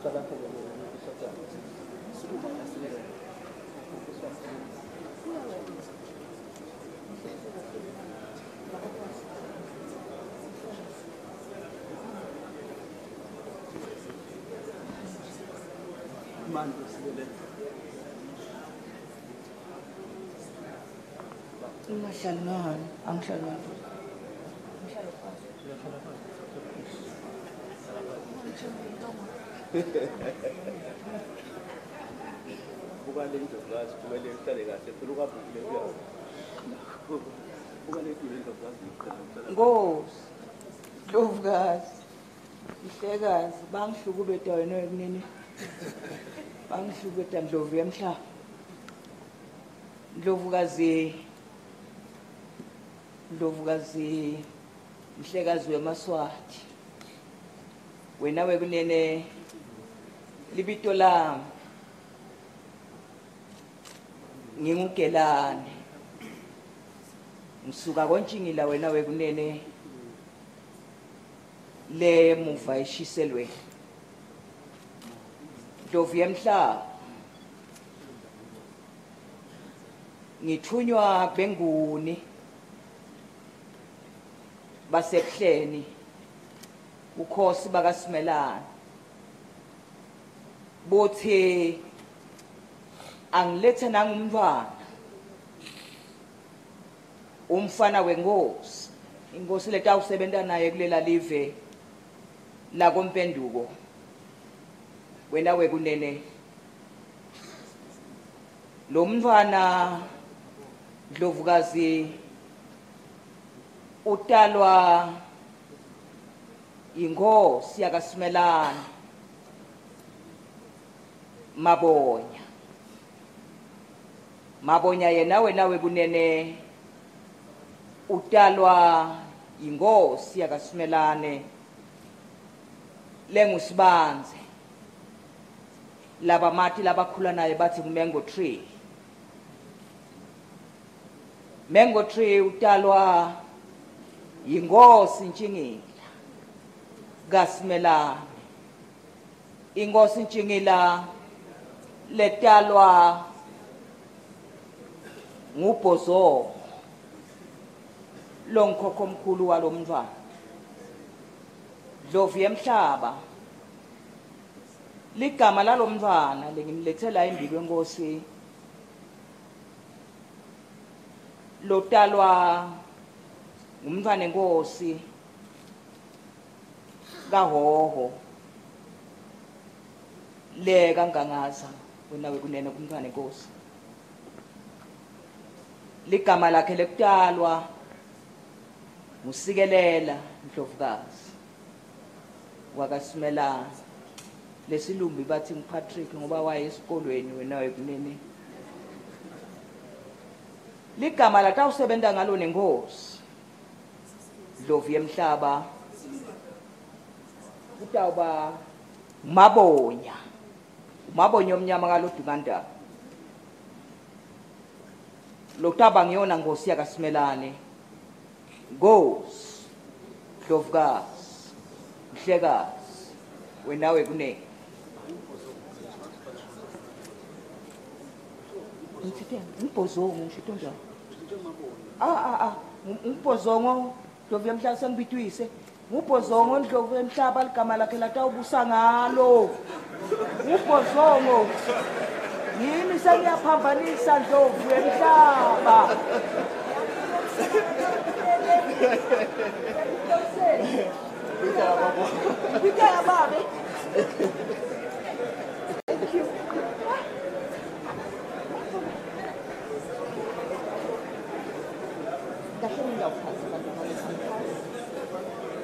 っただけでも、ちょっとすぐに休める。満足するね。ما شاء الله ما شاء الله ما شاء الله le ndlovukazi kumele ihlale kahle phela ukabukile kuyawo buka le mpilo indlovukazi iqeda Nkosi. Ndlovukazi. Ihlekazi bangihlukubeda wena kunini. Bangihlukubeda Ndlovu yemhlaba. Ndlovukazi. Ndlovukazi. Ihlekazi wemaswati. Wena wekunene libito lami. Ngingugelane. ngisuka kontshingila wena wekunene le muva eshiselwe Ndlovu yemhlaba ngithunywa benguni basebuhleni ukhosi bakasimelana bothi angilethe nangumntwana. Umfana wenkosi. Inkosi letawusebenta naye kulela live lakompenduko. Wena wekunene. Lo mntwana Ndlovukazi utalwa inkosi yakasimelana mabonya. Mabonya yena wena wekunene utalwa inkosi yakasimelane. Lengusibanze laba mati labakhula naye bathi mango tree. Mango tree utalwa inkosi ntshingila kasimelane inkosi ntshingila letalwa ngubhozongo lo ngikhokho omkhulu walomntwana Dlovu yemhlaba. Ligama lalomntwana lengimlethela imbi kwenkosi lotalwa ngumntwana enkosi. Kahoho. Le kangangaza wena wekunene kumntwana enkosi. Ligama lakhe lekutalwa ngusikelela Ndlovukazi wakasimelana lesilumbi bathi nguPatrick ngoba waye esikolweni wena wekunene. Ligama latawusebenta ngalo nenkosi. Dlovu yemhlaba. Kutawuba mabonya. Mabonya omnyama kalodukandaba lokutaba ngiyona nkosi yakasimelane. Nkosi Dlovukazi Mhlekazi wena wekunene Ngithitheni ngibhozongo ngisho njalo Ah ah ah ngibhozongo Dlovu yemhlaba sengibitwise. Ngubhozongo Ndlovu yemhlaba ligama lakhe latawubusa ngalo ngubhozongo yimi sengiyaphambanisa Ndlovu yemhlaba Bika ya babe. Thank you. Kahle ngiyawuphatha kanti ngale samkhasi.